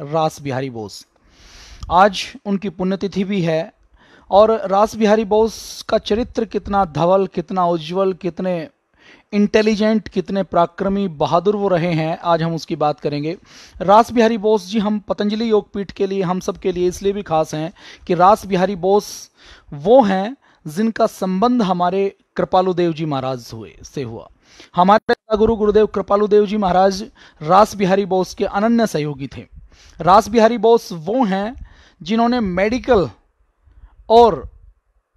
रास बिहारी बोस। आज उनकी पुण्यतिथि भी है और रास बिहारी बोस का चरित्र कितना धवल, कितना उज्जवल, कितने इंटेलिजेंट कितने पराक्रमी, बहादुर वो रहे हैं। आज हम उसकी बात करेंगे। रास बिहारी बोस जी, हम पतंजलि योगपीठ के लिए, हम सब के लिए इसलिए भी खास हैं कि रास बिहारी बोस वो हैं जिनका संबंध हमारे कृपालु देव जी महाराज हुए, से हुआ। हमारे गुरु गुरुदेव कृपालु देव जी महाराज रास बिहारी बोस के अनन्य सहयोगी थे। रास बिहारी बोस वो हैं जिन्होंने मेडिकल और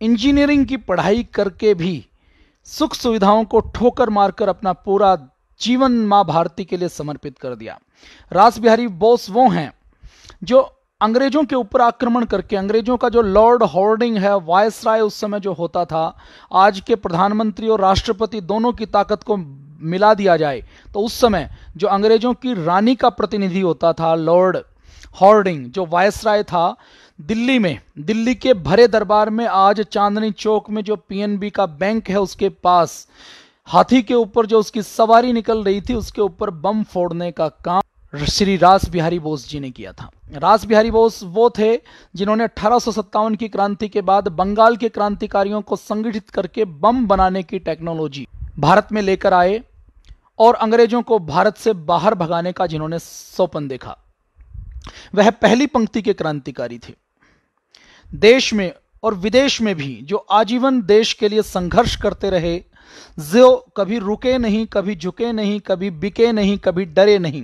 इंजीनियरिंग की पढ़ाई करके भी सुख सुविधाओं को ठोकर मारकर अपना पूरा जीवन माँ भारती के लिए समर्पित कर दिया। रास बिहारी बोस वो हैं जो अंग्रेज़ों के ऊपर आक्रमण करके, अंग्रेज़ों का जो लॉर्ड हॉर्डिंग है वायस राय उस समय जो होता था, आज के प्रधानमंत्री और राष्ट्रपति दोनों की ताकत को मिला दिया जाए तो उस समय जो अंग्रेज़ों की रानी का प्रतिनिधि होता था, लॉर्ड हॉर्डिंग, जो वायस राय था दिल्ली में, दिल्ली के भरे दरबार में आज चांदनी चौक में जो पीएनबी का बैंक है उसके पास, हाथी के ऊपर जो उसकी सवारी निकल रही थी, उसके ऊपर बम फोड़ने का काम श्री रास बिहारी बोस जी ने किया था। रास बिहारी बोस वो थे जिन्होंने अठारह की क्रांति के बाद बंगाल के क्रांतिकारियों को संगठित करके बम बनाने की टेक्नोलॉजी भारत में लेकर आए और अंग्रेज़ों को भारत से बाहर भगाने का जिन्होंने सौपन देखा। वह पहली पंक्ति के क्रांतिकारी थे। देश में और विदेश में भी जो आजीवन देश के लिए संघर्ष करते रहे, जो कभी रुके नहीं, कभी झुके नहीं, कभी बिके नहीं, कभी डरे नहीं,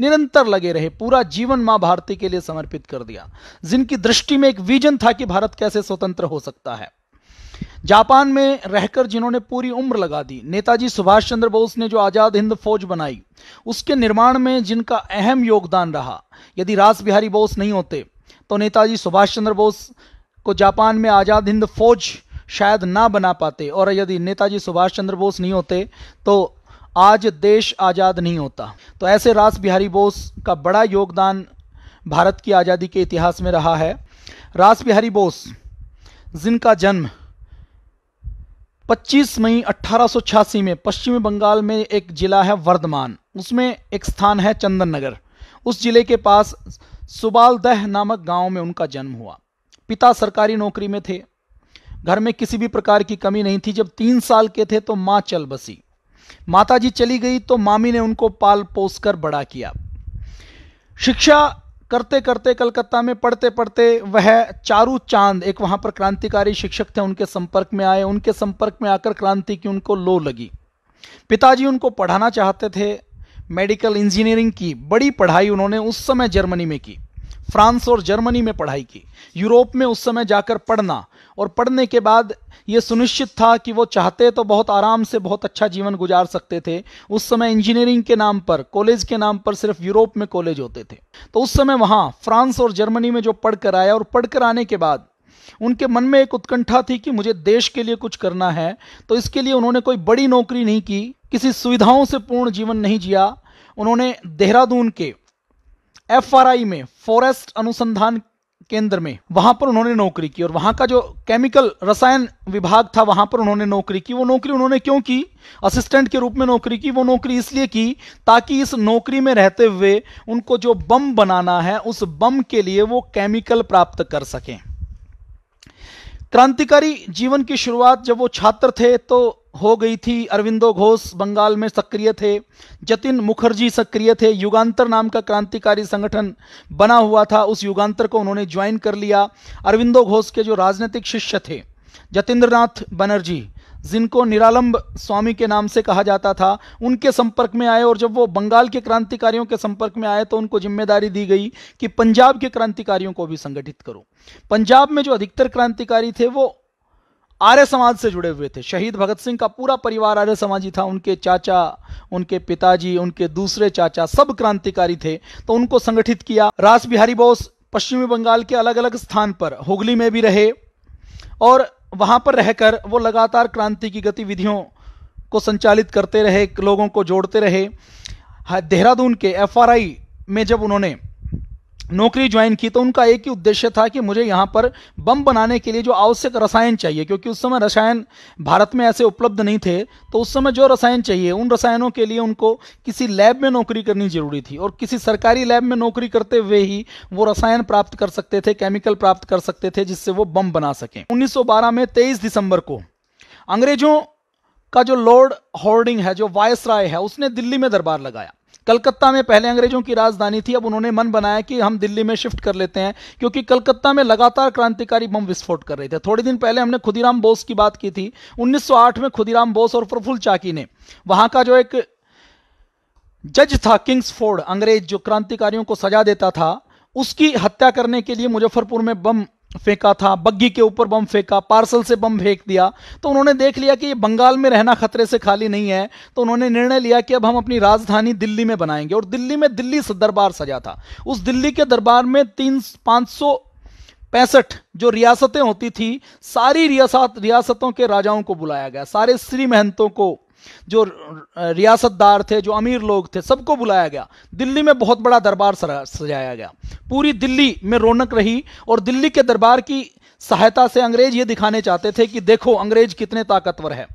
निरंतर लगे रहे, पूरा जीवन माँ भारती के लिए समर्पित कर दिया, जिनकी दृष्टि में एक विजन था कि भारत कैसे स्वतंत्र हो सकता है। जापान में रहकर जिन्होंने पूरी उम्र लगा दी, नेताजी सुभाष चंद्र बोस ने जो आज़ाद हिंद फौज बनाई, उसके निर्माण में जिनका अहम योगदान रहा, यदि रास बिहारी बोस नहीं होते तो नेताजी सुभाष चंद्र बोस को जापान में आज़ाद हिंद फौज शायद ना बना पाते, और यदि नेताजी सुभाष चंद्र बोस नहीं होते तो आज देश आज़ाद नहीं होता। तो ऐसे रास बिहारी बोस का बड़ा योगदान भारत की आज़ादी के इतिहास में रहा है। रास बिहारी बोस, जिनका जन्म 25 मई अट्ठारह में पश्चिमी बंगाल में एक जिला है वर्धमान। उसमें एक स्थान है चंदन नगर उस ज़िले के पास सुबालदह नामक गाँव में उनका जन्म हुआ। पिता सरकारी नौकरी में थे। घर में किसी भी प्रकार की कमी नहीं थी। जब तीन साल के थे तो माँ चल बसी। माताजी चली गई तो मामी ने उनको पाल पोस कर बड़ा किया। शिक्षा करते करते कलकत्ता में पढ़ते पढ़ते वह चारू चाँद, एक वहाँ पर क्रांतिकारी शिक्षक थे, उनके संपर्क में आए। उनके संपर्क में आकर क्रांति की उनको लो लगी। पिताजी उनको पढ़ाना चाहते थे, मेडिकल इंजीनियरिंग की, बड़ी पढ़ाई उन्होंने उस समय जर्मनी में की। फ्रांस और जर्मनी में पढ़ाई की। यूरोप में उस समय जाकर पढ़ना और पढ़ने के बाद ये सुनिश्चित था कि वो चाहते तो बहुत आराम से बहुत अच्छा जीवन गुजार सकते थे। उस समय इंजीनियरिंग के नाम पर, कॉलेज के नाम पर सिर्फ़ यूरोप में कॉलेज होते थे। तो उस समय वहाँ फ्रांस और जर्मनी में जो पढ़कर आया और पढ़कर आने के बाद उनके मन में एक उत्कंठा थी कि मुझे देश के लिए कुछ करना है। तो इसके लिए उन्होंने कोई बड़ी नौकरी नहीं की, किसी सुविधाओं से पूर्ण जीवन नहीं जिया। उन्होंने देहरादून के एफआरआई में फॉरेस्ट अनुसंधान केंद्र में, वहाँ पर उन्होंने नौकरी की और वहाँ का जो केमिकल रसायन विभाग था, वहाँ पर उन्होंने नौकरी की। वो नौकरी उन्होंने क्यों की? असिस्टेंट के रूप में नौकरी की, वो नौकरी इसलिए की ताकि इस नौकरी में रहते हुए उनको जो बम बनाना है, उस बम के लिए वो केमिकल प्राप्त कर सकें। क्रांतिकारी जीवन की शुरुआत जब वो छात्र थे तो हो गई थी। अरविंदो घोष बंगाल में सक्रिय थे। जतिन मुखर्जी सक्रिय थे। युगांतर नाम का क्रांतिकारी संगठन बना हुआ था। उस युगांतर को उन्होंने ज्वाइन कर लिया। अरविंदो घोष के जो राजनीतिक शिष्य थे, जतेंद्रनाथ बनर्जी, जिनको निरालंब स्वामी के नाम से कहा जाता था, उनके संपर्क में आए और जब वो बंगाल के क्रांतिकारियों के संपर्क में आए तो उनको ज़िम्मेदारी दी गई कि पंजाब के क्रांतिकारियों को भी संगठित करो। पंजाब में जो अधिकतर क्रांतिकारी थे, वो आर्य समाज से जुड़े हुए थे। शहीद भगत सिंह का पूरा परिवार आर्य समाजी था, उनके चाचा, उनके पिताजी, उनके दूसरे चाचा सब क्रांतिकारी थे तो उनको संगठित किया रास बिहारी बोस पश्चिमी बंगाल के अलग अलग स्थान पर, हुगली में भी रहे और वहाँ पर रहकर वो लगातार क्रांति की गतिविधियों को संचालित करते रहे, लोगों को जोड़ते रहे। देहरादून के एफआरआई में जब उन्होंने नौकरी ज्वाइन की तो उनका एक ही उद्देश्य था कि मुझे यहाँ पर बम बनाने के लिए जो आवश्यक रसायन चाहिए, क्योंकि उस समय रसायन भारत में ऐसे उपलब्ध नहीं थे तो उस समय जो रसायन चाहिए, उन रसायनों के लिए उनको किसी लैब में नौकरी करनी ज़रूरी थी, और किसी सरकारी लैब में नौकरी करते हुए ही वो रसायन प्राप्त कर सकते थे, केमिकल प्राप्त कर सकते थे, जिससे वो बम बना सकें। उन्नीस सौ बारह में तेईस दिसंबर को अंग्रेज़ों का जो लॉर्ड हॉर्डिंग है, जो वायसराय है, उसने दिल्ली में दरबार लगाया। कलकत्ता में पहले अंग्रेज़ों की राजधानी थी, अब उन्होंने मन बनाया कि हम दिल्ली में शिफ्ट कर लेते हैं, क्योंकि कलकत्ता में लगातार क्रांतिकारी बम विस्फोट कर रहे थे। थोड़े दिन पहले हमने खुदीराम बोस की बात की थी 1908 में खुदीराम बोस और प्रफुल्ल चाकी ने, वहाँ का जो एक जज था, किंग्स फोर्ड, अंग्रेज़ जो क्रांतिकारियों को सजा देता था, उसकी हत्या करने के लिए मुजफ्फरपुर में बम फेंका था बग्गी के ऊपर बम फेंका, पार्सल से बम फेंक दिया। तो उन्होंने देख लिया कि ये बंगाल में रहना खतरे से खाली नहीं है। तो उन्होंने निर्णय लिया कि अब हम अपनी राजधानी दिल्ली में बनाएँगे। और दिल्ली में दिल्ली दरबार सजा था। उस दिल्ली के दरबार में तीन, पाँच सौ पैंसठ जो रियासतें होती थी, सारी रियासत, रियासतों के राजाओं को बुलाया गया। सारे श्री महंतों को जो रियासतदार थे, जो अमीर लोग थे, सबको बुलाया गया। दिल्ली में बहुत बड़ा दरबार सजाया गया। पूरी दिल्ली में रौनक रही और दिल्ली के दरबार की सहायता से अंग्रेज़ ये दिखाने चाहते थे कि देखो, अंग्रेज़ कितने ताकतवर है।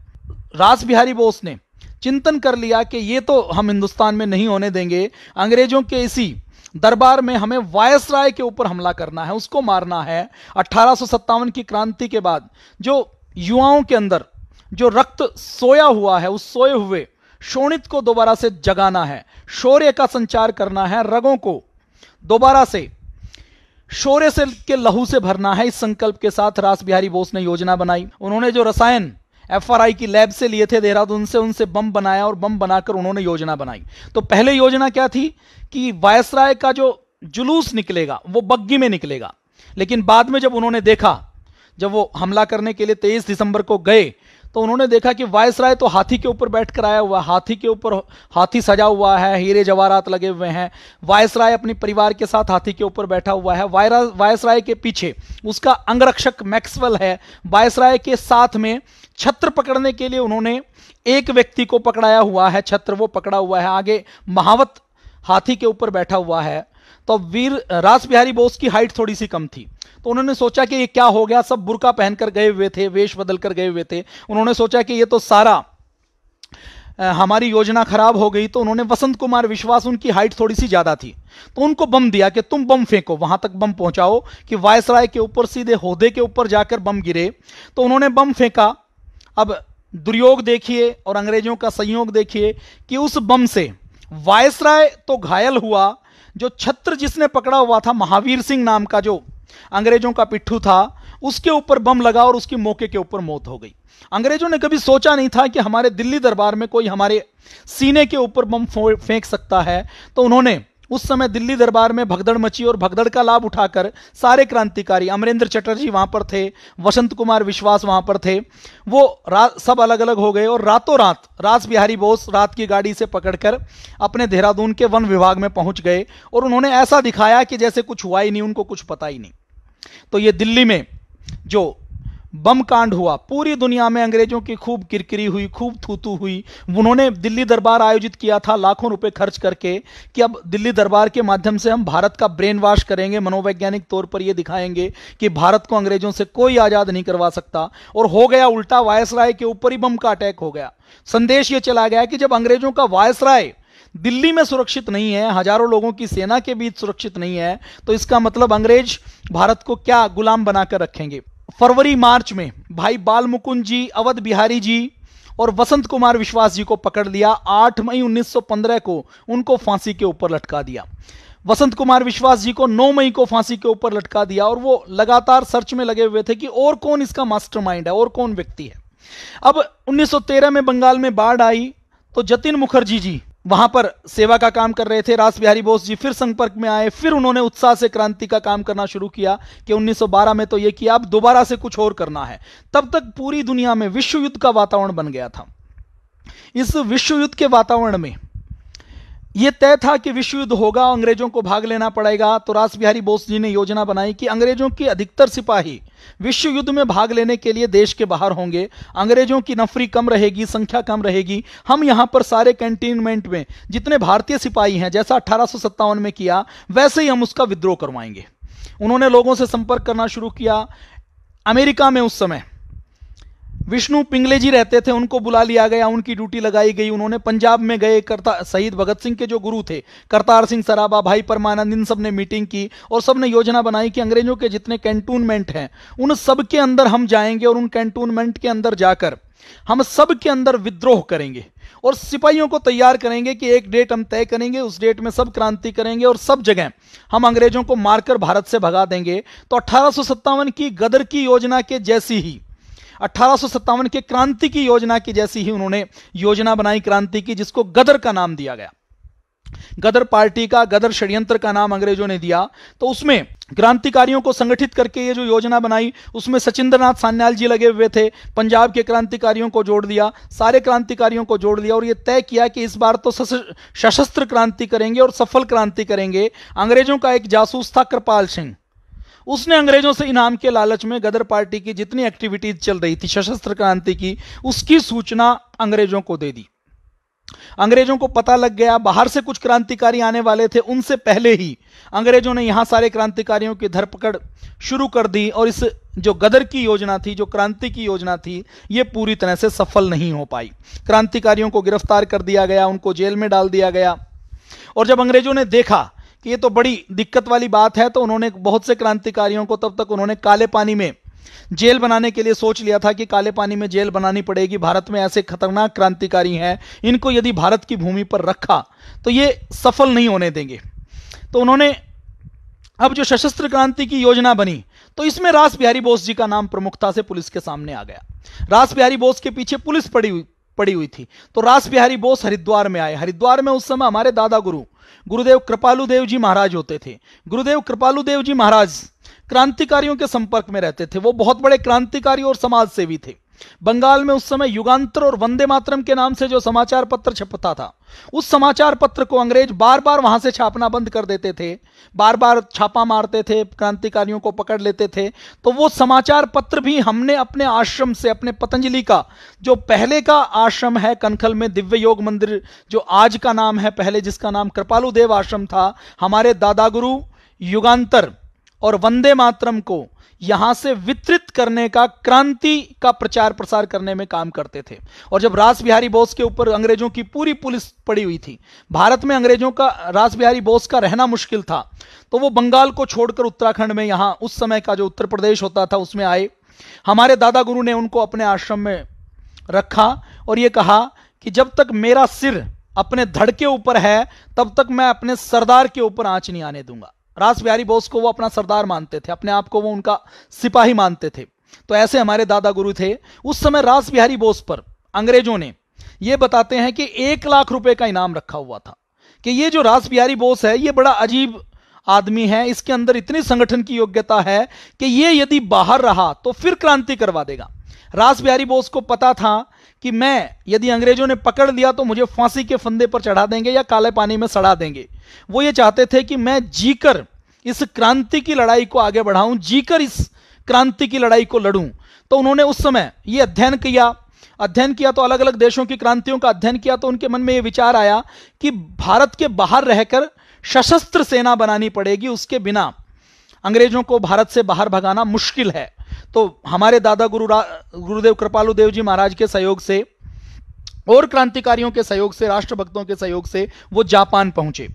रास बिहारी बोस ने चिंतन कर लिया कि ये तो हम हिंदुस्तान में नहीं होने देंगे। अंग्रेज़ों के इसी दरबार में हमें वायस राय के ऊपर हमला करना है, उसको मारना है। अठारह की क्रांति के बाद जो युवाओं के अंदर जो रक्त सोया हुआ है, उस सोए हुए शोणित को दोबारा से जगाना है, शौर्य का संचार करना है, रगों को दोबारा से शौर्य से के लहू से भरना है। इस संकल्प के साथ रास बिहारी बोस ने योजना बनाई। उन्होंने जो रसायन एफआरआई की लैब से लिए थे देहरादून से, उनसे बम बनाया और बम बनाकर उन्होंने योजना बनाई। तो पहले योजना क्या थी कि वायसराय का जो जुलूस निकलेगा, वो बग्गी में निकलेगा। लेकिन बाद में जब उन्होंने देखा, जब वो हमला करने के लिए तेईस दिसंबर को गए तो उन्होंने देखा कि वायसराय तो हाथी के ऊपर बैठ कर आया हुआ हाथी के ऊपर हाथी सजा हुआ है, हीरे जवाहरात लगे हुए हैं। वायसराय अपने परिवार के साथ हाथी के ऊपर बैठा हुआ है। वायसराय के पीछे उसका अंगरक्षक मैक्सवेल है। वायसराय के साथ में छत्र पकड़ने के लिए उन्होंने एक व्यक्ति को पकड़ाया हुआ है, छत्र वो पकड़ा हुआ है। आगे महावत हाथी के ऊपर बैठा हुआ है। तो वीर रास बिहारी बोस की हाइट थोड़ी सी कम थी। तो उन्होंने सोचा कि ये क्या हो गया? सब बुरका पहनकर गए हुए थे, वेश बदल कर गए हुए थे। उन्होंने सोचा कि ये तो सारा हमारी योजना खराब हो गई तो उन्होंने वसंत कुमार विश्वास उनकी हाइट थोड़ी सी ज़्यादा थी। तो उनको बम दिया कि तुम बम फेंको, वहाँ तक बम पहुंचाओ कि वायसराय के ऊपर सीधे होदे के ऊपर जाकर बम गिरे। तो उन्होंने बम फेंका। अब दुर्योग देखिए और अंग्रेज़ों का संयोग देखिए कि उस बम से वायसराय तो घायल हुआ जो छत्र जिसने पकड़ा हुआ था, महावीर सिंह नाम का जो अंग्रेज़ों का पिट्ठू था, उसके ऊपर बम लगा और उसकी मौके के ऊपर मौत हो गई। अंग्रेज़ों ने कभी सोचा नहीं था कि हमारे दिल्ली दरबार में कोई हमारे सीने के ऊपर बम फेंक सकता है तो उन्होंने उस समय दिल्ली दरबार में भगदड़ मची और भगदड़ का लाभ उठाकर सारे क्रांतिकारी, अमरेंद्र चटर्जी वहाँ पर थे, वसंत कुमार विश्वास वहाँ पर थे, वो सब अलग अलग हो गए और रातों रात रास बिहारी बोस रात की गाड़ी से पकड़कर अपने देहरादून के वन विभाग में पहुँच गए और उन्होंने ऐसा दिखाया कि जैसे कुछ हुआ ही नहीं, उनको कुछ पता ही नहीं। तो ये दिल्ली में जो बम कांड हुआ। पूरी दुनिया में अंग्रेज़ों की खूब किरकिरी हुई, खूब थूतू हुई। उन्होंने दिल्ली दरबार आयोजित किया था लाखों रुपए खर्च करके कि अब दिल्ली दरबार के माध्यम से हम भारत का ब्रेन वॉश करेंगे, मनोवैज्ञानिक तौर पर यह दिखाएँगे कि भारत को अंग्रेज़ों से कोई आज़ाद नहीं करवा सकता। और हो गया उल्टा वायसराय के ऊपर ही बम का अटैक हो गया। संदेश ये चला गया कि जब अंग्रेज़ों का वायसराय दिल्ली में सुरक्षित नहीं है, हज़ारों लोगों की सेना के बीच सुरक्षित नहीं है तो इसका मतलब अंग्रेज़ भारत को क्या गुलाम बनाकर रखेंगे? फरवरी मार्च में भाई बाल मुकुंद जी, अवध बिहारी जी और वसंत कुमार विश्वास जी को पकड़ लिया। 8 मई 1915 को उनको फांसी के ऊपर लटका दिया। वसंत कुमार विश्वास जी को 9 मई को फांसी के ऊपर लटका दिया और वो लगातार सर्च में लगे हुए थे कि और कौन इसका मास्टरमाइंड है, और कौन व्यक्ति है। अब 1913 में बंगाल में बाढ़ आई तो जतिन मुखर्जी जी वहाँ पर सेवा का काम कर रहे थे। रास बिहारी बोस जी फिर संपर्क में आए। फिर उन्होंने उत्साह से क्रांति का काम करना शुरू किया कि 1912 में तो यह किया, अब दोबारा से कुछ और करना है। तब तक पूरी दुनिया में विश्व युद्ध का वातावरण बन गया था। इस विश्व युद्ध के वातावरण में यह तय था कि विश्व युद्ध होगा, अंग्रेज़ों को भाग लेना पड़ेगा। तो रास बिहारी बोस जी ने योजना बनाई कि अंग्रेज़ों की अधिकतर सिपाही विश्व युद्ध में भाग लेने के लिए देश के बाहर होंगे। अंग्रेज़ों की नफरी कम रहेगी, संख्या कम रहेगी। हम यहाँ पर सारे कैंटीनमेंट में जितने भारतीय सिपाही हैं, जैसा अठारह में किया, वैसे ही हम उसका विद्रोह करवाएँगे। उन्होंने लोगों से संपर्क करना शुरू किया। अमेरिका में उस समय विष्णु पिंगले जी रहते थे, उनको बुला लिया गया, उनकी ड्यूटी लगाई गई, उन्होंने पंजाब में गए, करता, शहीद भगत सिंह के जो गुरु थे, करतार सिंह, सराबा, भाई परमानंद, इन सबने मीटिंग की और सबने योजना बनाई कि अंग्रेज़ों के जितने कैंटूनमेंट हैं, उन सब के अंदर हम जाएँगे और उन कैंटूनमेंट के अंदर जाकर हम सब के अंदर विद्रोह करेंगे और सिपाहियों को तैयार करेंगे कि एक डेट हम तय करेंगे, उस डेट में सब क्रांति करेंगे और सब जगह हम अंग्रेज़ों को मारकर भारत से भगा देंगे। तो अठारह की गदर की योजना के जैसी ही अठारह के क्रांति की योजना की जैसी ही उन्होंने योजना बनाई क्रांति की, जिसको गदर का नाम दिया गया। गदर पार्टी का, गदर षड्यंत्र का नाम अंग्रेज़ों ने दिया। तो उसमें क्रांतिकारियों को संगठित करके ये जो योजना बनाई, उसमें सचिंद्रनाथ सान्याल जी लगे हुए थे, पंजाब के क्रांतिकारियों को जोड़ दिया, सारे क्रांतिकारियों को जोड़ दिया, और ये तय किया कि इस बार तो सशस्त्र क्रांति करेंगे और सफल क्रांति करेंगे। अंग्रेज़ों का एक जासूस था कृपाल सिंह। उसने अंग्रेज़ों से इनाम के लालच में गदर पार्टी की जितनी एक्टिविटीज़ चल रही थी, सशस्त्र क्रांति की, उसकी सूचना अंग्रेज़ों को दे दी। अंग्रेज़ों को पता लग गया, बाहर से कुछ क्रांतिकारी आने वाले थे, उनसे पहले ही अंग्रेज़ों ने यहाँ सारे क्रांतिकारियों की धरपकड़ शुरू कर दी और इस जो गदर की योजना थी, जो क्रांति की योजना थी यह पूरी तरह से सफल नहीं हो पाई। क्रांतिकारियों को गिरफ़्तार कर दिया गया, उनको जेल में डाल दिया गया। और जब अंग्रेज़ों ने देखा कि ये तो बड़ी दिक्कत वाली बात है तो उन्होंने बहुत से क्रांतिकारियों को तब तक उन्होंने काले पानी में जेल बनाने के लिए सोच लिया था कि काले पानी में जेल बनानी पड़ेगी। भारत में ऐसे खतरनाक क्रांतिकारी हैं, इनको यदि भारत की भूमि पर रखा तो ये सफल नहीं होने देंगे। तो उन्होंने अब जो सशस्त्र क्रांति की योजना बनी तो इसमें रास बिहारी बोस जी का नाम प्रमुखता से पुलिस के सामने आ गया। रास बिहारी बोस के पीछे पुलिस पड़ी हुई पड़ी हुई थी। तो रास बिहारी बोस हरिद्वार में आए। हरिद्वार में उस समय हमारे दादा गुरु गुरुदेव कृपालु देव जी महाराज होते थे। गुरुदेव कृपालु देव जी महाराज क्रांतिकारियों के संपर्क में रहते थे। वो बहुत बड़े क्रांतिकारी और समाज सेवी थे। बंगाल में उस समय युगांतर और वंदे मातरम के नाम से जो समाचार पत्र छपता था, उस समाचार पत्र को अंग्रेज़ बार बार वहाँ से छापना बंद कर देते थे। बार बार छापा मारते थे, क्रांतिकारियों को पकड़ लेते थे। तो वो समाचार पत्र भी हमने अपने आश्रम से, अपने पतंजलि का, जो पहले का आश्रम है कनखल में दिव्य योग मंदिर, जो आज का नाम है, पहले जिसका नाम कृपालु देव आश्रम था, हमारे दादा गुरु युगांतर और वंदे मातरम को यहाँ से वितरित करने का, क्रांति का प्रचार प्रसार करने में काम करते थे। और जब रास बिहारी बोस के ऊपर अंग्रेज़ों की पूरी पुलिस पड़ी हुई थी, भारत में अंग्रेज़ों का, रास बिहारी बोस का रहना मुश्किल था तो वो बंगाल को छोड़कर उत्तराखंड में यहाँ, उस समय का जो उत्तर प्रदेश होता था, उसमें आए। हमारे दादा गुरु ने उनको अपने आश्रम में रखा और ये कहा कि जब तक मेरा सिर अपने धड़ के ऊपर है, तब तक मैं अपने सरदार के ऊपर आँच नहीं आने दूँगा। रास बिहारी बोस को वो अपना सरदार मानते थे, अपने आप को वो उनका सिपाही मानते थे। तो ऐसे हमारे दादा गुरु थे। उस समय रास बिहारी बोस पर अंग्रेज़ों ने ये बताते हैं कि एक लाख रुपए का इनाम रखा हुआ था कि ये जो रास बिहारी बोस है, ये बड़ा अजीब आदमी है। इसके अंदर इतनी संगठन की योग्यता है कि ये यदि बाहर रहा तो फिर क्रांति करवा देगा। रास बिहारी बोस को पता था कि मैं यदि अंग्रेज़ों ने पकड़ लिया तो मुझे फांसी के फंदे पर चढ़ा देंगे या काले पानी में सड़ा देंगे। वो ये चाहते थे कि मैं जीकर इस क्रांति की लड़ाई को आगे बढ़ाऊं, जीकर इस क्रांति की लड़ाई को लड़ूं। तो उन्होंने उस समय ये अध्ययन किया। अध्ययन किया तो अलग अलग देशों की क्रांतियों का अध्ययन किया तो उनके मन में यह विचार आया कि भारत के बाहर रहकर सशस्त्र सेना बनानी पड़ेगी उसके बिना। अंग्रेज़ों को भारत से बाहर भगाना मुश्किल है। तो हमारे दादा गुरु गुरुदेव कृपालु देव जी महाराज के सहयोग से और क्रांतिकारियों के सहयोग से, राष्ट्रभक्तों के सहयोग से वो जापान पहुँचे।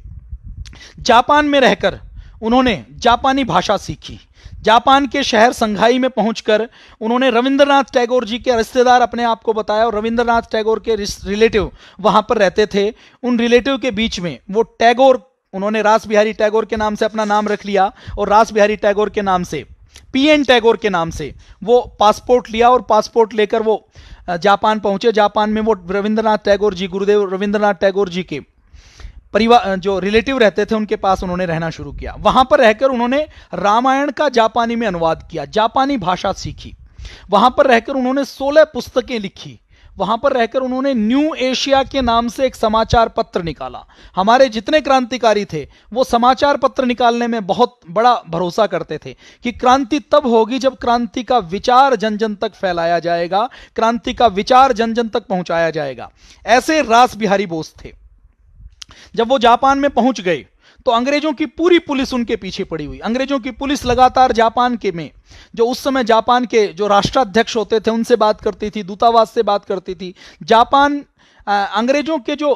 जापान में रहकर उन्होंने जापानी भाषा सीखी। जापान के शहर संघाई में पहुंचकर उन्होंने रविंद्रनाथ टैगोर जी के रिश्तेदार अपने आप को बताया और रविंद्रनाथ टैगोर के रिलेटिव वहाँ पर रहते थे। उन रिलेटिव के बीच में वो टैगोर, उन्होंने रास बिहारी टैगोर के नाम से अपना नाम रख लिया और रास बिहारी टैगोर के नाम से पी एन टैगोर के नाम से वो पासपोर्ट लिया और पासपोर्ट लेकर वो जापान पहुँचे। जापान में वो रविंद्रनाथ टैगोर जी, गुरुदेव रविंद्रनाथ टैगोर जी के परिवार जो रिलेटिव रहते थे उनके पास उन्होंने रहना शुरू किया। वहाँ पर रहकर उन्होंने रामायण का जापानी में अनुवाद किया, जापानी भाषा सीखी। वहाँ पर रहकर उन्होंने 16 पुस्तकें लिखी। वहाँ पर रहकर उन्होंने न्यू एशिया के नाम से एक समाचार पत्र निकाला। हमारे जितने क्रांतिकारी थे, वो समाचार पत्र निकालने में बहुत बड़ा भरोसा करते थे कि क्रांति तब होगी जब क्रांति का विचार जन जन तक फैलाया जाएगा, क्रांति का विचार जन जन तक पहुँचाया जाएगा। ऐसे रास बिहारी बोस थे। जब वो जापान में पहुँच गए तो अंग्रेज़ों की पूरी पुलिस उनके पीछे पड़ी हुई। अंग्रेज़ों की पुलिस लगातार जापान के में, जो उस समय जापान के जो राष्ट्राध्यक्ष होते थे, उनसे बात करती थी, दूतावास से बात करती थी। जापान अंग्रेज़ों के जो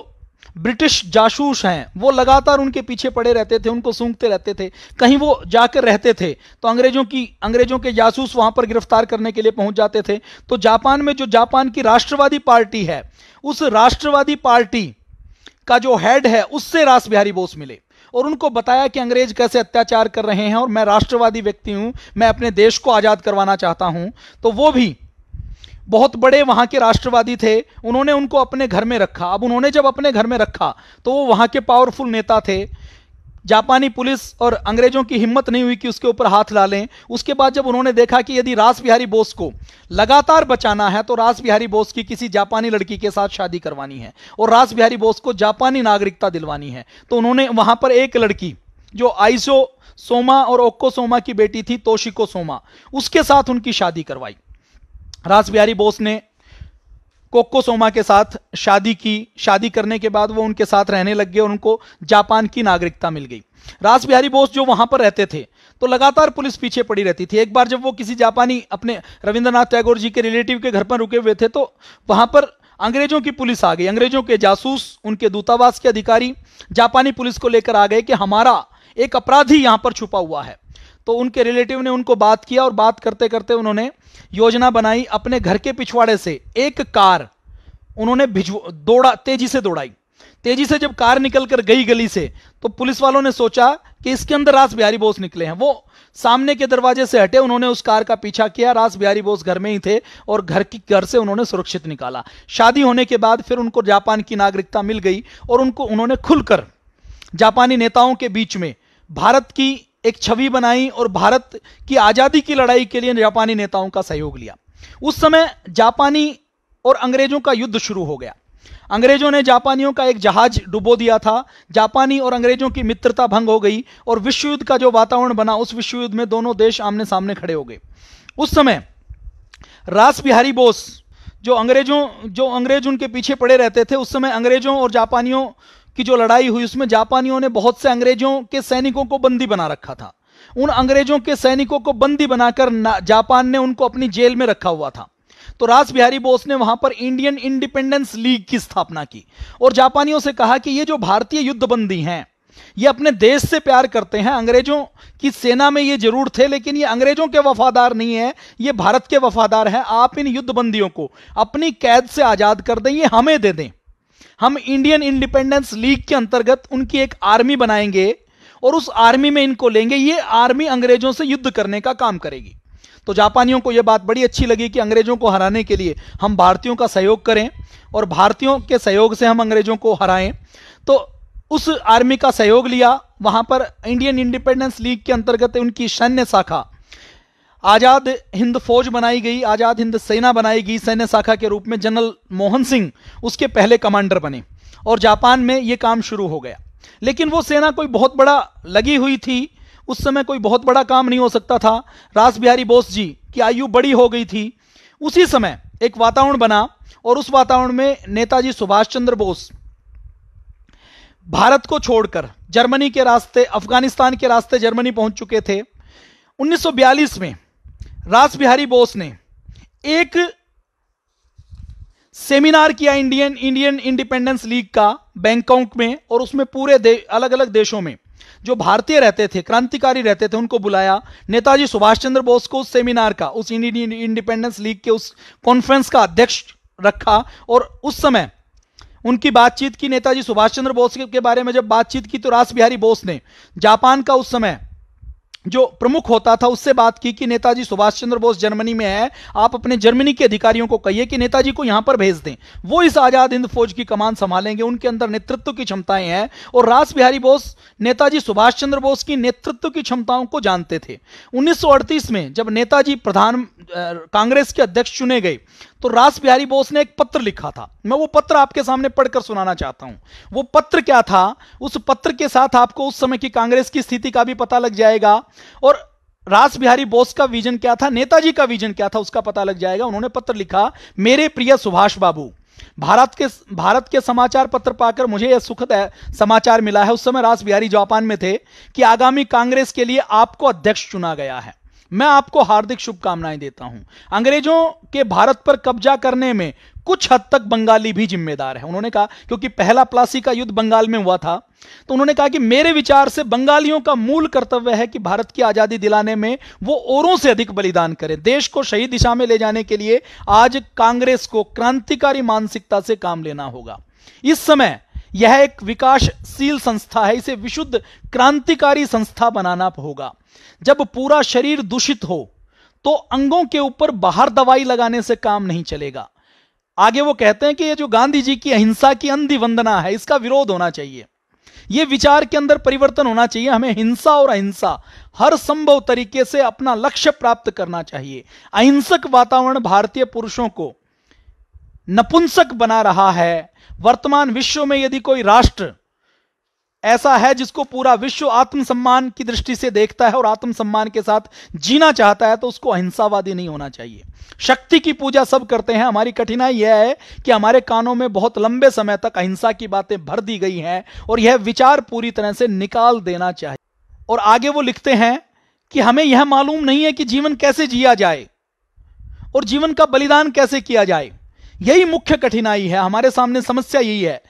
ब्रिटिश जासूस हैं, वो लगातार उनके पीछे पड़े रहते थे, उनको सूंघते रहते थे। कहीं वो जाकर रहते थे तो अंग्रेज़ों की, अंग्रेज़ों के जासूस वहाँ पर गिरफ़्तार करने के लिए पहुँच जाते थे। तो जापान में जो जापान की राष्ट्रवादी पार्टी है, उस राष्ट्रवादी पार्टी का जो हेड है, उससे रास बिहारी बोस मिले। और उनको बताया कि अंग्रेज़ कैसे अत्याचार कर रहे हैं, और मैं राष्ट्रवादी व्यक्ति हूँ, मैं अपने देश को आज़ाद करवाना चाहता हूँ। तो वो भी बहुत बड़े वहाँ के राष्ट्रवादी थे, उन्होंने उनको अपने घर में रखा। अब उन्होंने जब अपने घर में रखा तो वो वहाँ के पावरफुल नेता थे जापानी पुलिस और अंग्रेज़ों की हिम्मत नहीं हुई कि उसके ऊपर हाथ ला लें। उसके बाद जब उन्होंने देखा कि यदि रास बिहारी बोस को लगातार बचाना है तो रास बिहारी बोस की किसी जापानी लड़की के साथ शादी करवानी है और रास बिहारी बोस को जापानी नागरिकता दिलवानी है। तो उन्होंने वहाँ पर एक लड़की जो आइसो सोमा और ओक्को सोमा की बेटी थी, तोशिको सोमा, उसके साथ उनकी शादी करवाई। रास बिहारी बोस ने कोको सोमा के साथ शादी की, शादी करने के बाद वो उनके साथ रहने लग गए और उनको जापान की नागरिकता मिल गई। रास बिहारी बोस जो वहाँ पर रहते थे तो लगातार पुलिस पीछे पड़ी रहती थी। एक बार जब वो किसी जापानी अपने रविंद्रनाथ टैगोर जी के रिलेटिव के घर पर रुके हुए थे तो वहाँ पर अंग्रेज़ों की पुलिस आ गई। अंग्रेज़ों के जासूस, उनके दूतावास के अधिकारी जापानी पुलिस को लेकर आ गए कि हमारा एक अपराधी यहाँ पर छुपा हुआ है। तो उनके रिलेटिव ने उनको बात किया और बात करते करते उन्होंने योजना बनाई अपने घर के पिछवाड़े से। एक कार उन्होंने दौड़ा, तेज़ी से दौड़ाई। तेज़ी से जब कार निकल कर गई गली से तो पुलिस वालों ने सोचा कि इसके अंदर रास बिहारी बोस निकले हैं। वो सामने के दरवाजे से हटे उन्होंने उस कार का पीछा किया, रास बिहारी बोस घर में ही थे और घर की घर से उन्होंने सुरक्षित निकाला। शादी होने के बाद फिर उनको जापान की नागरिकता मिल गई और उनको उन्होंने खुलकर जापानी नेताओं के बीच में, भारत की एक छवि बनाई और भारत की आज़ादी की लड़ाई के लिए जापानी नेताओं का सहयोग लिया। उस समय जापानी और अंग्रेज़ों का युद्ध शुरू हो गया। अंग्रेज़ों ने जापानियों का एक जहाज़ डुबो दिया था। जापानी और अंग्रेज़ों की मित्रता भंग हो गई और विश्व युद्ध का जो वातावरण बना, उस विश्व युद्ध में दोनों देश आमने सामने खड़े हो गए। उस समय रास बिहारी बोस, जो अंग्रेज़ों, जो अंग्रेज़ उनके पीछे पड़े रहते थे, उस समय अंग्रेज़ों और जापानियों की जो लड़ाई हुई उसमें जापानियों ने बहुत से अंग्रेज़ों के सैनिकों को बंदी बना रखा था। उन अंग्रेज़ों के सैनिकों को बंदी बनाकर जापान ने उनको अपनी जेल में रखा हुआ था। तो रास बिहारी बोस ने वहाँ पर इंडियन इंडिपेंडेंस लीग की स्थापना की और जापानियों से कहा कि ये जो भारतीय युद्धबंदी हैं, ये अपने देश से प्यार करते हैं। अंग्रेज़ों की सेना में ये ज़रूर थे, लेकिन ये अंग्रेज़ों के वफादार नहीं है, ये भारत के वफादार हैं। आप इन युद्धबंदियों को अपनी कैद से आज़ाद कर दें, ये हमें दे दें। हम इंडियन इंडिपेंडेंस लीग के अंतर्गत उनकी एक आर्मी बनाएँगे और उस आर्मी में इनको लेंगे। ये आर्मी अंग्रेज़ों से युद्ध करने का काम करेगी। तो जापानियों को यह बात बड़ी अच्छी लगी कि अंग्रेज़ों को हराने के लिए हम भारतीयों का सहयोग करें और भारतीयों के सहयोग से हम अंग्रेज़ों को हराएँ। तो उस आर्मी का सहयोग लिया। वहाँ पर इंडियन इंडिपेंडेंस लीग के अंतर्गत उनकी सैन्य शाखा आज़ाद हिंद फौज बनाई गई, आज़ाद हिंद सेना बनाई गई, सैन्य शाखा के रूप में जनरल मोहन सिंह उसके पहले कमांडर बने और जापान में यह काम शुरू हो गया। लेकिन वो सेना कोई बहुत बड़ा लगी हुई थी, उस समय कोई बहुत बड़ा काम नहीं हो सकता था। रास बिहारी बोस जी की आयु बड़ी हो गई थी। उसी समय एक वातावरण बना और उस वातावरण में नेताजी सुभाष चंद्र बोस भारत को छोड़कर जर्मनी के रास्ते, अफ़गानिस्तान के रास्ते जर्मनी पहुँच चुके थे। 1942 में रास बिहारी बोस ने एक सेमिनार किया इंडियन इंडियन इंडिपेंडेंस लीग का बैंकॉक में और उसमें पूरे दे, अलग अलग देशों में जो भारतीय रहते थे क्रांतिकारी रहते थे उनको बुलाया नेताजी सुभाष चंद्र बोस को उस सेमिनार का उस इंडियन इंडिपेंडेंस लीग के उस कॉन्फ्रेंस का अध्यक्ष रखा और उस समय उनकी बातचीत की नेताजी सुभाष चंद्र बोस के बारे में जब बातचीत की तो रास बिहारी बोस ने जापान का उस समय जो प्रमुख होता था, उससे बात की कि नेताजी सुभाष चंद्र बोस जर्मनी में है। आप अपने जर्मनी के अधिकारियों को कहिए कि नेताजी को यहाँ पर भेज दें। वो इस आज़ाद हिंद फौज की कमान संभालेंगे, उनके अंदर नेतृत्व की क्षमताएँ हैं और रास बिहारी बोस, नेताजी सुभाष चंद्र बोस की नेतृत्व की क्षमताओं को जानते थे। 1938 में जब नेताजी प्रधान कांग्रेस के अध्यक्ष चुने गए तो रास बिहारी बोस ने एक पत्र लिखा था। मैं वो पत्र आपके सामने पढ़कर सुनाना चाहता हूँ। वो पत्र क्या था? उस पत्र के साथ आपको उस समय की कांग्रेस की स्थिति का भी पता लग जाएगा। और रास बिहारी बोस का विजन क्या था, नेताजी का विजन क्या था, उसका पता लग जाएगा। उन्होंने पत्र लिखा, मेरे प्रिय सुभाष बाबू, भारत के भारत के समाचार पत्र पाकर मुझे यह सुखद समाचार मिला है। उस समय रास बिहारी जापान में थे कि आगामी कांग्रेस के लिए आपको अध्यक्ष चुना गया है। मैं आपको हार्दिक शुभकामनाएँ देता हूँ। अंग्रेज़ों के भारत पर कब्जा करने में कुछ हद तक बंगाली भी जिम्मेदार है। उन्होंने कहा, क्योंकि पहला प्लासी का युद्ध बंगाल में हुआ था तो उन्होंने कहा कि मेरे विचार से बंगालियों का मूल कर्तव्य है कि भारत की आज़ादी दिलाने में वो औरों से अधिक बलिदान करें। देश को सही दिशा में ले जाने के लिए आज कांग्रेस को क्रांतिकारी मानसिकता से काम लेना होगा। इस समय यह एक विकासशील संस्था है, इसे विशुद्ध क्रांतिकारी संस्था बनाना होगा। जब पूरा शरीर दूषित हो तो अंगों के ऊपर बाहर दवाई लगाने से काम नहीं चलेगा। आगे वो कहते हैं कि ये जो गांधी जी की अहिंसा की अंधी वंदना है, इसका विरोध होना चाहिए। ये विचार के अंदर परिवर्तन होना चाहिए। हमें हिंसा और अहिंसा हर संभव तरीके से अपना लक्ष्य प्राप्त करना चाहिए। अहिंसक वातावरण भारतीय पुरुषों को नपुंसक बना रहा है। वर्तमान विश्व में यदि कोई राष्ट्र ऐसा है जिसको पूरा विश्व आत्मसम्मान की दृष्टि से देखता है और आत्मसम्मान के साथ जीना चाहता है तो उसको अहिंसावादी नहीं होना चाहिए। शक्ति की पूजा सब करते हैं। हमारी कठिनाई यह है कि हमारे कानों में बहुत लंबे समय तक अहिंसा की बातें भर दी गई हैं और यह विचार पूरी तरह से निकाल देना चाहिए। और आगे वो लिखते हैं कि हमें यह मालूम नहीं है कि जीवन कैसे जिया जाए और जीवन का बलिदान कैसे किया जाए। यही मुख्य कठिनाई है। हमारे सामने समस्या यही है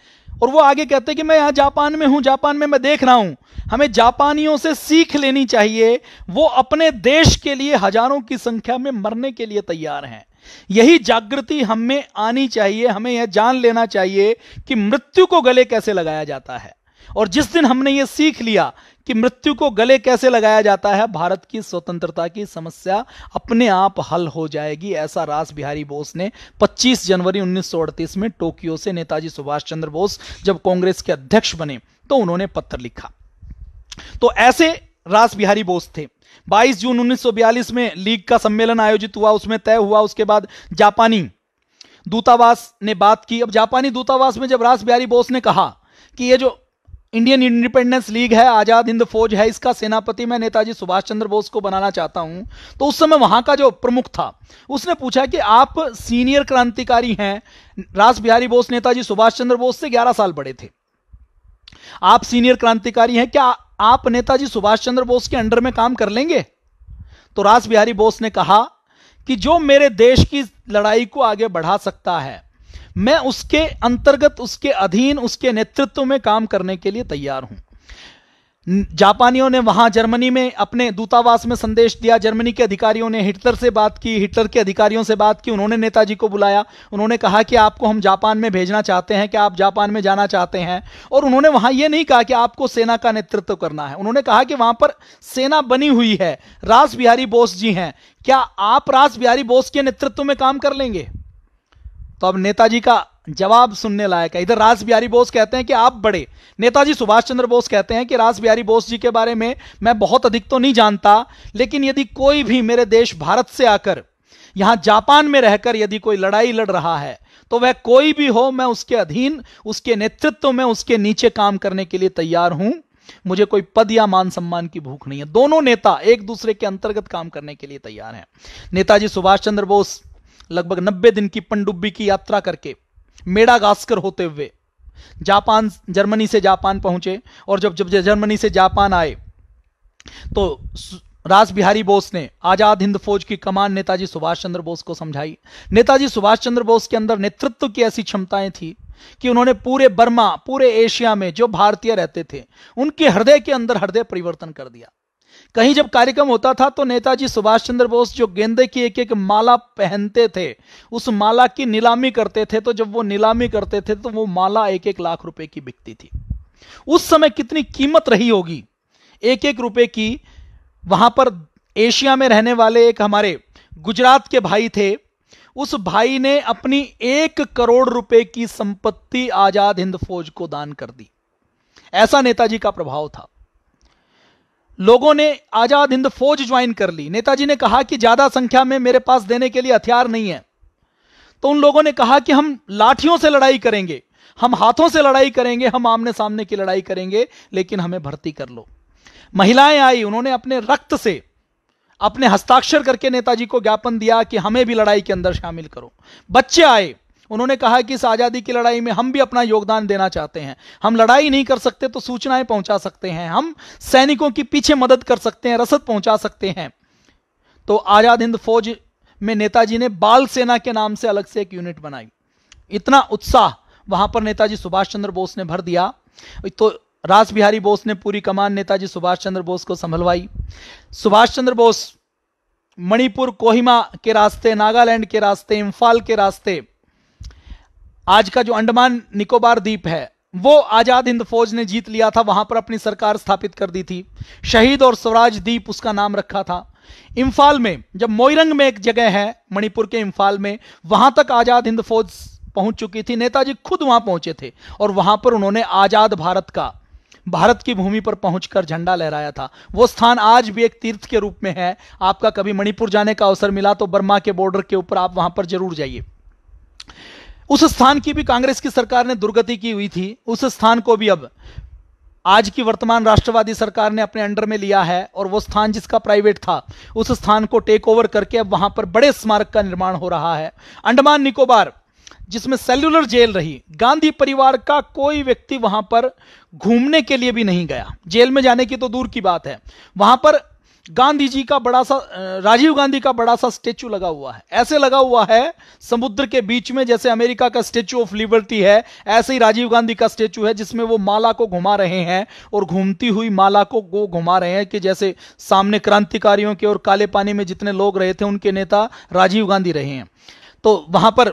और वो आगे कहते हैं कि मैं यहाँ जापान में हूँ, जापान में मैं देख रहा हूँ। हमें जापानियों से सीख लेनी चाहिए। वो अपने देश के लिए हज़ारों की संख्या में मरने के लिए तैयार हैं। यही जागृति हमें आनी चाहिए, हमें यह जान लेना चाहिए कि मृत्यु को गले कैसे लगाया जाता है। और जिस दिन हमने ये सीख लिया कि मृत्यु को गले कैसे लगाया जाता है? भारत की स्वतंत्रता की समस्या अपने आप हल हो जाएगी, ऐसा रास बिहारी बोस ने 25 जनवरी 1938 में टोक्यो से नेताजी सुभाष चंद्र बोस जब कांग्रेस के अध्यक्ष बने तो उन्होंने पत्र लिखा। तो ऐसे रास बिहारी बोस थे। 22 जून 1942 में लीग का सम्मेलन आयोजित हुआ, उसमें तय हुआ, उसके बाद जापानी दूतावास ने बात की। अब जापानी दूतावास में जब रास बिहारी बोस ने कहा कि ये जो इंडियन इंडिपेंडेंस लीग है, आज़ाद हिंद फौज है, इसका सेनापति मैं नेताजी सुभाष चंद्र बोस को बनाना चाहता हूँ। तो उस समय वहाँ का जो प्रमुख था, उसने पूछा कि आप सीनियर क्रांतिकारी हैं, रास बिहारी बोस नेताजी सुभाष चंद्र बोस से 11 साल बड़े थे। आप सीनियर क्रांतिकारी हैं, क्या आप नेताजी सुभाष चंद्र बोस के अंडर में काम कर लेंगे? तो रास बिहारी बोस ने कहा कि जो मेरे देश की लड़ाई को आगे बढ़ा सकता है मैं उसके अंतर्गत, उसके अधीन, उसके नेतृत्व में काम करने के लिए तैयार हूँ। जापानियों ने वहाँ जर्मनी में अपने दूतावास में संदेश दिया, जर्मनी के अधिकारियों ने हिटलर से बात की, हिटलर के अधिकारियों से बात की, उन्होंने नेताजी को बुलाया, उन्होंने कहा कि आपको हम जापान में भेजना चाहते हैं कि आप जापान में जाना चाहते हैं? और उन्होंने वहाँ यह नहीं कहा कि आपको सेना का नेतृत्व करना है। उन्होंने कहा कि वहाँ पर सेना बनी हुई है। रास बिहारी बोस जी हैं। क्या आप रास बिहारी बोस के नेतृत्व में काम कर लेंगे? तो अब नेताजी का जवाब सुनने लायक है। इधर रास बिहारी बोस कहते हैं कि आप बड़े। नेताजी सुभाष चंद्र बोस कहते हैं कि रास बिहारी बोस जी के बारे में मैं बहुत अधिक तो नहीं जानता, लेकिन यदि कोई भी मेरे देश भारत से आकर यहाँ जापान में रहकर यदि कोई लड़ाई लड़ रहा है तो वह कोई भी हो, मैं उसके अधीन, उसके नेतृत्व में, उसके नीचे काम करने के लिए तैयार हूँ। मुझे कोई पद या मान सम्मान की भूख नहीं है। दोनों नेता एक दूसरे के अंतर्गत काम करने के लिए तैयार हैं। नेताजी सुभाष चंद्र बोस लगभग नब्बे दिन की पनडुब्बी की यात्रा करके मेड़ा गास्कर होते हुए जापान, जर्मनी से जापान पहुँचे और जब जब जर्मनी से जापान आए तो राज बिहारी बोस ने, आज़ाद हिंद फौज की कमान नेताजी सुभाष चंद्र बोस को समझाई। नेताजी सुभाष चंद्र बोस के अंदर नेतृत्व की ऐसी क्षमताएँ थी कि उन्होंने पूरे बर्मा, पूरे एशिया में जो भारतीय रहते थे, उनके हृदय के अंदर हृदय परिवर्तन कर दिया। कहीं जब कार्यक्रम होता था तो नेताजी सुभाष चंद्र बोस जो गेंदे की एक एक माला पहनते थे, उस माला की नीलामी करते थे तो जब वो नीलामी करते थे तो वो माला एक एक लाख रुपए की बिकती थी। उस समय कितनी कीमत रही होगी? एक एक रुपए की वहाँ पर एशिया में रहने वाले एक हमारे गुजरात के भाई थे, उस भाई ने अपनी एक करोड़ रुपए की संपत्ति आज़ाद हिंद फौज को दान कर दी। ऐसा नेताजी का प्रभाव था। लोगों ने आज़ाद हिंद फौज ज्वाइन कर ली। नेताजी ने कहा कि ज़्यादा संख्या में मेरे पास देने के लिए हथियार नहीं है। तो उन लोगों ने कहा कि हम लाठियों से लड़ाई करेंगे, हम हाथों से लड़ाई करेंगे, हम आमने सामने की लड़ाई करेंगे, लेकिन हमें भर्ती कर लो। महिलाएँ आई, उन्होंने अपने रक्त से अपने हस्ताक्षर करके नेताजी को ज्ञापन दिया कि हमें भी लड़ाई के अंदर शामिल करो। बच्चे आए उन्होंने कहा कि इस आज़ादी की लड़ाई में हम भी अपना योगदान देना चाहते हैं। हम लड़ाई नहीं कर सकते तो सूचनाएँ पहुँचा सकते हैं। हम सैनिकों की पीछे मदद कर सकते हैं, रसद पहुँचा सकते हैं। तो आज़ाद हिंद फौज में नेताजी ने बाल सेना के नाम से अलग से एक यूनिट बनाई। इतना उत्साह वहाँ पर नेताजी सुभाष चंद्र बोस ने भर दिया। तो रास बिहारी बोस ने पूरी कमान नेताजी सुभाष चंद्र बोस को संभलवाई। सुभाष चंद्र बोस मणिपुर, कोहिमा के रास्ते, नागालैंड के रास्ते, इम्फाल के रास्ते आज का जो अंडमान निकोबार द्वीप है, वो आज़ाद हिंद फौज ने जीत लिया था, वहाँ पर अपनी सरकार स्थापित कर दी थी। शहीद और स्वराज द्वीप उसका नाम रखा था। इम्फाल में, जब मोइरंग में एक जगह है, मणिपुर के इम्फाल में, वहाँ तक आज़ाद हिंद फौज पहुँच चुकी थी, नेताजी खुद वहाँ पहुँचे थे, और वहाँ पर उन्होंने आज़ाद भारत का, भारत की भूमि पर पहुंचकर झंडा लहराया था। वो स्थान आज भी एक तीर्थ के रूप में है। आपका कभी मणिपुर जाने का अवसर मिला तो बर्मा के बॉर्डर के ऊपर आप वहाँ पर ज़रूर जाइए। उस स्थान की भी कांग्रेस की सरकार ने दुर्गति की हुई थी, उस स्थान को भी अब आज की वर्तमान राष्ट्रवादी सरकार ने अपने अंडर में लिया है और वो स्थान जिसका प्राइवेट था, उस स्थान को टेक ओवर करके अब वहाँ पर बड़े स्मारक का निर्माण हो रहा है। अंडमान निकोबार, जिसमें सेल्युलर जेल रही, गांधी परिवार का कोई व्यक्ति वहाँ पर घूमने के लिए भी नहीं गया। जेल में जाने की तो दूर की बात है। वहाँ पर गांधी जी का बड़ा सा राजीव गांधी का बड़ा सा स्टेचू लगा हुआ है। ऐसे लगा हुआ है समुद्र के बीच में, जैसे अमेरिका का स्टेचू ऑफ़ लिबर्टी है, ऐसे ही राजीव गांधी का स्टेचू है, जिसमें वो माला को घुमा रहे हैं और घूमती हुई माला को वो घुमा रहे हैं कि जैसे सामने क्रांतिकारियों के और काले पानी में जितने लोग रहे थे, उनके नेता राजीव गांधी रहे हैं। तो वहाँ पर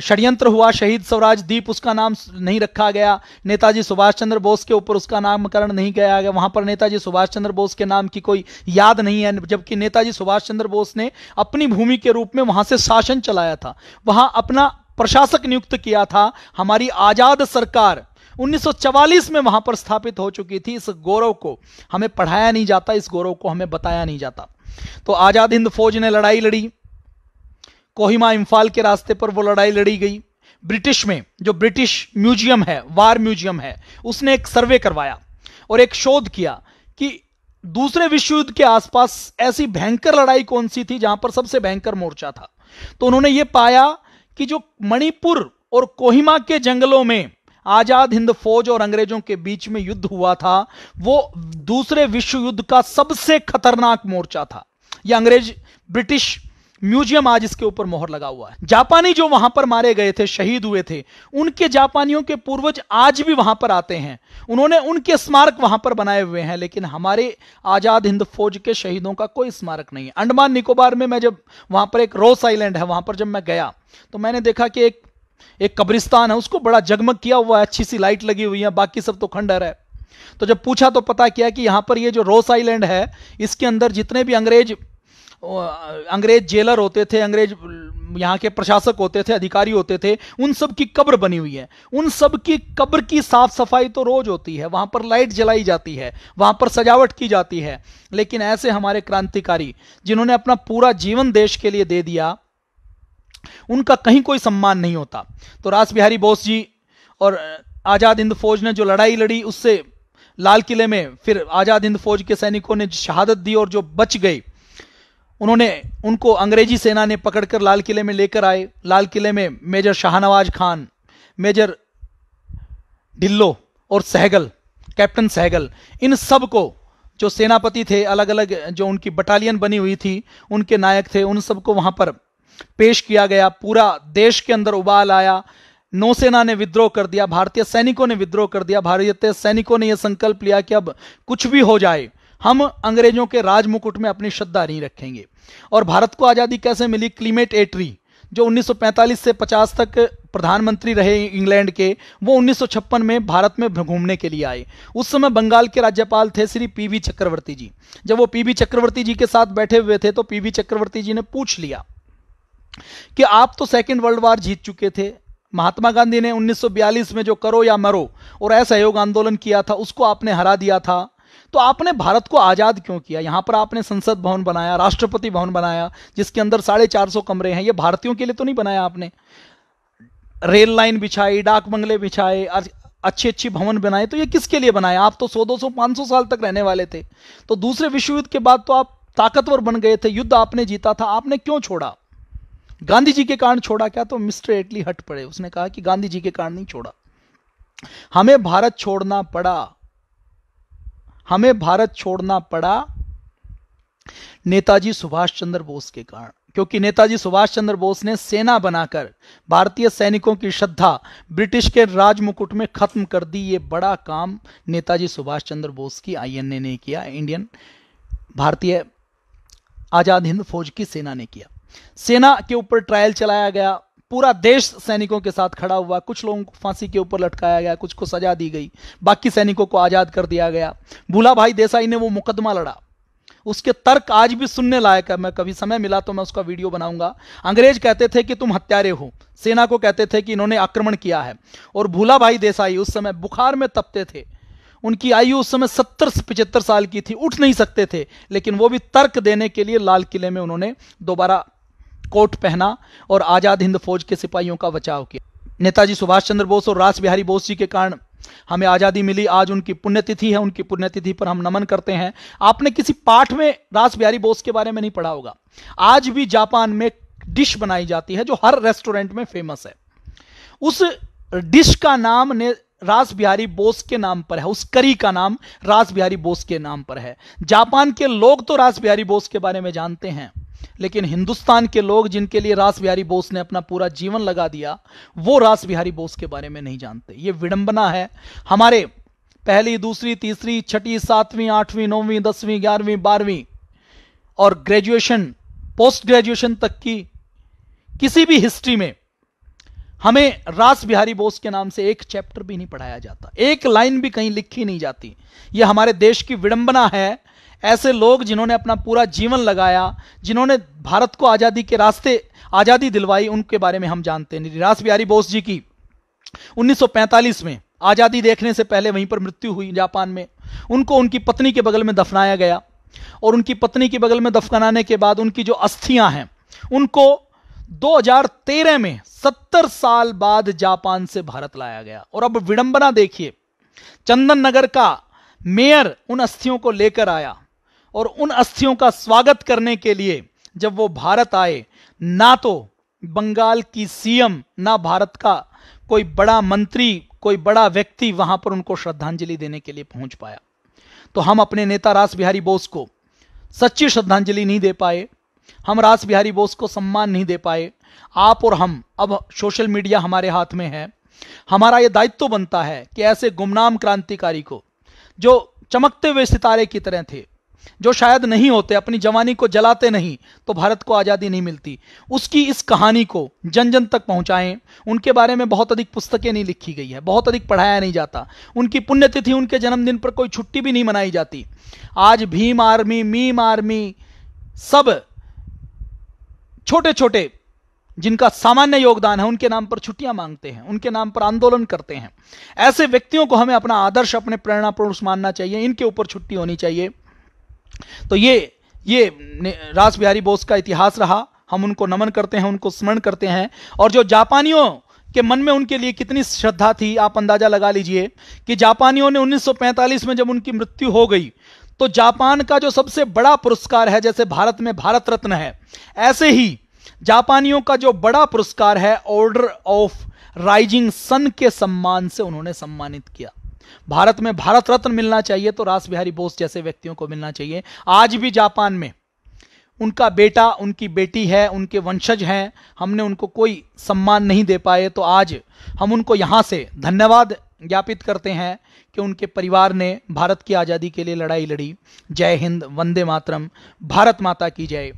षड्यंत्र हुआ, शहीद स्वराज दीप, उसका नाम नहीं रखा गया। नेताजी सुभाष चंद्र बोस के ऊपर उसका नामकरण नहीं किया गया। वहाँ पर नेताजी सुभाष चंद्र बोस के नाम की कोई याद नहीं है, जबकि नेताजी सुभाष चंद्र बोस ने अपनी भूमि के रूप में वहाँ से शासन चलाया था। वहाँ अपना प्रशासक नियुक्त किया था। हमारी आज़ाद सरकार 1944 में वहाँ पर स्थापित हो चुकी थी। इस गौरव को हमें पढ़ाया नहीं जाता, इस गौरव को हमें बताया नहीं जाता। तो आज़ाद हिंद फौज ने लड़ाई लड़ी। कोहिमा इम्फाल के रास्ते पर वो लड़ाई लड़ी गई। ब्रिटिश में, जो ब्रिटिश म्यूज़ियम है, वार म्यूज़ियम है, उसने एक सर्वे करवाया और एक शोध किया कि दूसरे विश्व युद्ध के आसपास ऐसी भयंकर लड़ाई कौन सी थी जहाँ पर सबसे भयंकर मोर्चा था। तो उन्होंने ये पाया कि जो मणिपुर और कोहिमा के जंगलों में आज़ाद हिंद फौज और अंग्रेज़ों के बीच में युद्ध हुआ था, वो दूसरे विश्व युद्ध का सबसे खतरनाक मोर्चा था। यह अंग्रेज़, ब्रिटिश म्यूज़ियम आज इसके ऊपर मोहर लगा हुआ है। जापानी जो वहाँ पर मारे गए थे, शहीद हुए थे, उनके जापानियों के पूर्वज आज भी वहाँ पर आते हैं। उन्होंने उनके स्मारक वहाँ पर बनाए हुए हैं, लेकिन हमारे आज़ाद हिंद फौज के शहीदों का कोई स्मारक नहीं है। अंडमान निकोबार में मैं जब वहाँ पर एक रोस आइलैंड है, वहाँ पर जब मैं गया तो मैंने देखा कि एक एक कब्रिस्तान है, उसको बड़ा जगमग किया हुआ है, अच्छी सी लाइट लगी हुई है, बाकी सब तो खंडर है। तो जब पूछा तो पता किया कि यहाँ पर ये जो रोस आइलैंड है, इसके अंदर जितने भी अंग्रेज़ अंग्रेज़ जेलर होते थे, अंग्रेज़, यहाँ के प्रशासक होते थे, अधिकारी होते थे, उन सब की कब्र बनी हुई है। उन सब की कब्र की साफ़ सफ़ाई तो रोज होती है, वहाँ पर लाइट जलाई जाती है, वहाँ पर सजावट की जाती है। लेकिन ऐसे हमारे क्रांतिकारी, जिन्होंने अपना पूरा जीवन देश के लिए दे दिया, उनका कहीं कोई सम्मान नहीं होता। तो रास बिहारी बोस जी और आज़ाद हिंद फौज ने जो लड़ाई लड़ी, उससे लाल किले में फिर आज़ाद हिंद फौज के सैनिकों ने शहादत दी और जो बच गए उन्होंने उनको अंग्रेज़ी सेना ने पकड़कर लाल किले में लेकर आए। लाल किले में मेजर शाहनवाज खान, मेजर ढिल्लो और सहगल, कैप्टन सहगल, इन सबको जो सेनापति थे अलग अलग जो उनकी बटालियन बनी हुई थी, उनके नायक थे, उन सबको वहाँ पर पेश किया गया। पूरा देश के अंदर उबाल आया। नौसेना ने विद्रोह कर दिया, भारतीय सैनिकों ने विद्रोह कर दिया, भारतीय सैनिकों ने यह संकल्प लिया कि अब कुछ भी हो जाए हम अंग्रेज़ों के राज मुकुट में अपनी श्रद्धा नहीं रखेंगे। और भारत को आज़ादी कैसे मिली? क्लीमेट एट्री, जो 1945 से 50 तक प्रधानमंत्री रहे इंग्लैंड के, वो 1956 में भारत में घूमने के लिए आए। उस समय बंगाल के राज्यपाल थे श्री पीवी चक्रवर्ती जी। जब वो पीवी चक्रवर्ती जी के साथ बैठे हुए थे तो पीवी चक्रवर्ती जी ने पूछ लिया कि आप तो सेकेंड वर्ल्ड वार जीत चुके थे। महात्मा गांधी ने 1942 में जो करो या मरो, और असहयोग आंदोलन किया था, उसको आपने हरा दिया था। तो आपने भारत को आज़ाद क्यों किया? यहाँ पर आपने संसद भवन बनाया, राष्ट्रपति भवन बनाया, जिसके अंदर साढ़े चार सौ कमरे हैं। ये भारतीयों के लिए तो नहीं बनाया आपने? रेल लाइन बिछाई, डाक बंगले बिछाए अच्छी अच्छी भवन बनाए तो ये किसके लिए बनाए? आप तो सौ, दो सौ, पाँच सौ साल तक रहने वाले थे। तो दूसरे विश्व युद्ध के बाद तो आप ताकतवर बन गए थे। युद्ध आपने जीता था। आपने क्यों छोड़ा? गांधी जी के कारण छोड़ा क्या? तो मिस्टर एटली हट पड़े। उसने कहा कि गांधी जी के कारण नहीं छोड़ा। हमें भारत छोड़ना पड़ा। हमें भारत छोड़ना पड़ा नेताजी सुभाष चंद्र बोस के कारण। क्योंकि नेताजी सुभाष चंद्र बोस ने सेना बनाकर भारतीय सैनिकों की श्रद्धा ब्रिटिश के राज मुकुट में खत्म कर दी। ये बड़ा काम नेताजी सुभाष चंद्र बोस की, आईएनए ने किया, इंडियन, भारतीय आज़ाद हिंद फौज की सेना ने किया। सेना के ऊपर ट्रायल चलाया गया पूरा देश सैनिकों के साथ खड़ा हुआ, कुछ लोगों को फांसी के ऊपर लटकाया गया, कुछ को सजा दी गई, बाकी सैनिकों को आज़ाद कर दिया गया। भूला भाई देसाई ने वो मुकदमा लड़ा। उसके तर्क आज भी सुनने लायक है। मैं कभी समय मिला तो मैं उसका वीडियो बनाऊँगा। अंग्रेज़ कहते थे कि तुम हत्यारे हो। सेना को कहते थे कि इन्होंने आक्रमण किया है। और भूला भाई देसाई उस समय बुखार में तपते थे। उनकी आयु उस समय सत्तर पिचहत्तर साल की थी। उठ नहीं सकते थे। लेकिन वो भी तर्क देने के लिए लाल किले में उन्होंने दोबारा कोट पहना और आज़ाद हिंद फौज के सिपाहियों का बचाव किया। नेताजी सुभाष चंद्र बोस और रास बिहारी बोस जी के कारण हमें आज़ादी मिली। आज उनकी पुण्यतिथि है। उनकी पुण्यतिथि पर हम नमन करते हैं। आपने किसी पाठ में रास बिहारी बोस के बारे में नहीं पढ़ा होगा। आज भी जापान में डिश बनाई जाती है जो हर रेस्टोरेंट में फ़ेमस है। उस डिश का नाम ने रास बिहारी बोस के नाम पर है। उस करी का नाम रास बिहारी बोस के नाम पर है। जापान के लोग तो रास बिहारी बोस के बारे में जानते हैं। लेकिन हिंदुस्तान के लोग जिनके लिए रास बिहारी बोस ने अपना पूरा जीवन लगा दिया, वो रास बिहारी बोस के बारे में नहीं जानते। ये विडंबना है। हमारे पहली, दूसरी, तीसरी, छठी, सातवीं, आठवीं, नौवीं, दसवीं, ग्यारहवीं, बारहवीं और ग्रेजुएशन, पोस्ट ग्रेजुएशन तक की किसी भी हिस्ट्री में हमें रास बिहारी बोस के नाम से एक चैप्टर भी नहीं पढ़ाया जाता। एक लाइन भी कहीं लिखी नहीं जाती। यह हमारे देश की विडंबना है ऐसे लोग जिन्होंने अपना पूरा जीवन लगाया, जिन्होंने भारत को आज़ादी के रास्ते, आज़ादी दिलवाई, उनके बारे में हम जानते हैं। निराश बिहारी बोस जी की 1945 में आज़ादी देखने से पहले वहीं पर मृत्यु हुई जापान में। उनको उनकी पत्नी के बगल में दफनाया गया और उनकी पत्नी के बगल में दफनाने के बाद उनकी जो अस्थियाँ हैं, उनको 2013 में 70 साल बाद जापान से भारत लाया गया। और अब विडंबना देखिए, चंदन नगर का मेयर उन अस्थियों को लेकर आया। और उन अस्थियों का स्वागत करने के लिए जब वो भारत आए, ना तो बंगाल की सीएम, ना भारत का कोई बड़ा मंत्री, कोई बड़ा व्यक्ति वहाँ पर उनको श्रद्धांजलि देने के लिए पहुँच पाया। तो हम अपने नेता रास बिहारी बोस को सच्ची श्रद्धांजलि नहीं दे पाए, हम रास बिहारी बोस को सम्मान नहीं दे पाए। आप और हम, अब सोशल मीडिया हमारे हाथ में है। हमारा यह दायित्व तो बनता है कि ऐसे गुमनाम क्रांतिकारी को, जो चमकते हुए सितारे की तरह थे जो शायद नहीं होते, अपनी जवानी को जलाते नहीं तो भारत को आज़ादी नहीं मिलती। उसकी इस कहानी को जन जन तक पहुंचाएँ। उनके बारे में बहुत अधिक पुस्तकें नहीं लिखी गई है, बहुत अधिक पढ़ाया नहीं जाता। उनकी पुण्यतिथि, उनके जन्मदिन पर कोई छुट्टी भी नहीं मनाई जाती। आज भीम आर्मी, मीम आर्मी, सब छोटे छोटे जिनका सामान्य योगदान है, उनके नाम पर छुट्टियाँ मांगते हैं, उनके नाम पर आंदोलन करते हैं। ऐसे व्यक्तियों को हमें अपना आदर्श, अपने प्रेरणा पुरुष मानना चाहिए। इनके ऊपर छुट्टी होनी चाहिए। तो ये ये रास बिहारी बोस का इतिहास रहा। हम उनको नमन करते हैं, उनको स्मरण करते हैं। और जो जापानियों के मन में उनके लिए कितनी श्रद्धा थी, आप अंदाज़ा लगा लीजिए कि जापानियों ने 1945 में जब उनकी मृत्यु हो गई तो जापान का जो सबसे बड़ा पुरस्कार है, जैसे भारत में भारत रत्न है, ऐसे ही जापानियों का जो बड़ा पुरस्कार है ऑर्डर ऑफ़ राइजिंग सन के सम्मान से उन्होंने सम्मानित किया। भारत में भारत रत्न मिलना चाहिए तो रास बिहारी बोस जैसे व्यक्तियों को मिलना चाहिए। आज भी जापान में उनका बेटा, उनकी बेटी है, उनके वंशज हैं, हमने उनको कोई सम्मान नहीं दे पाए तो आज हम उनको यहाँ से धन्यवाद ज्ञापित करते हैं कि उनके परिवार ने भारत की आज़ादी के लिए लड़ाई लड़ी। जय हिंद, वंदे मातरम, भारत माता की जय।